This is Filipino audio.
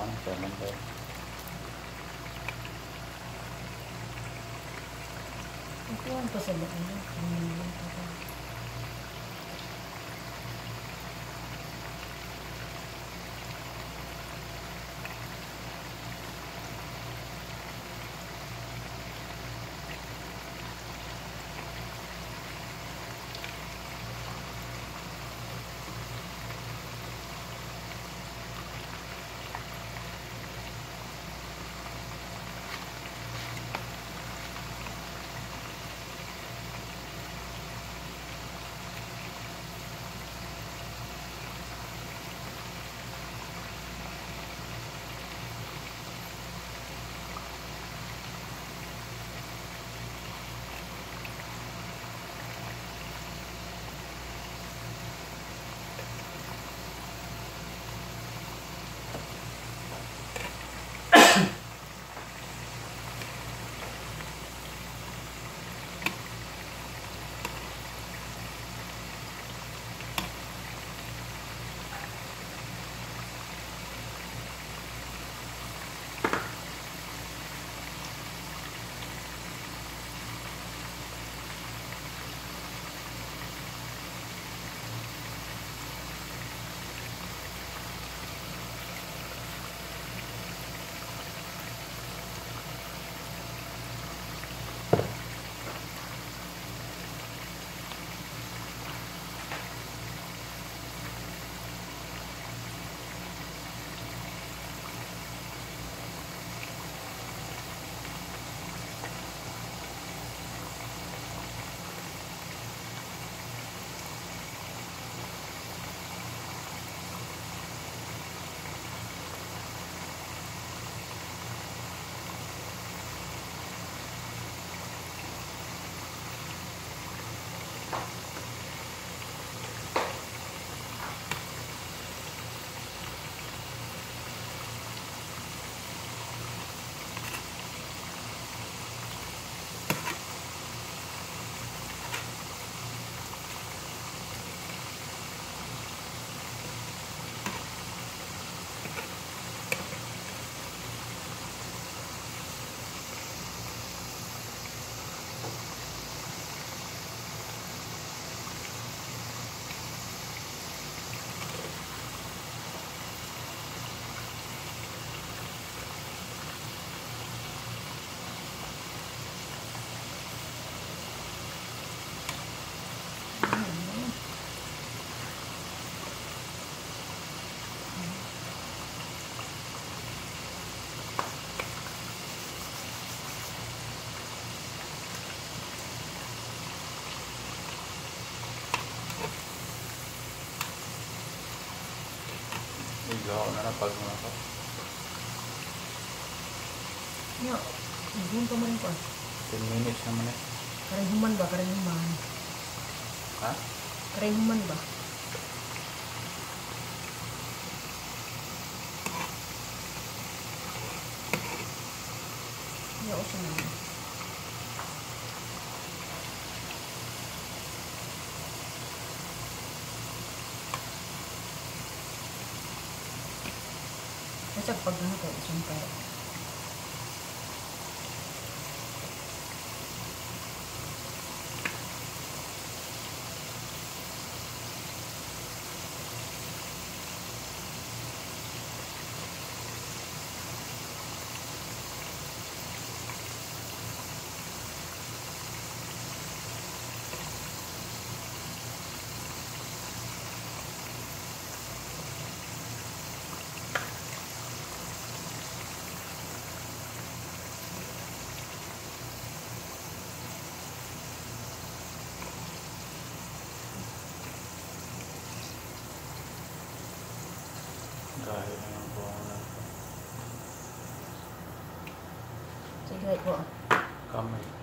Amang, saman ko. Ikuhan pa sa loob. Tumingin pa pa. Gawa ko na lang pag mga ko. Nya, huwag ka mo rin ko. 10 minutes naman eh. Karang human ba? Karang human. Ha? Karang human ba? Nya, o siya naman. ケチャップがか trời nó có chị gậy của cầm này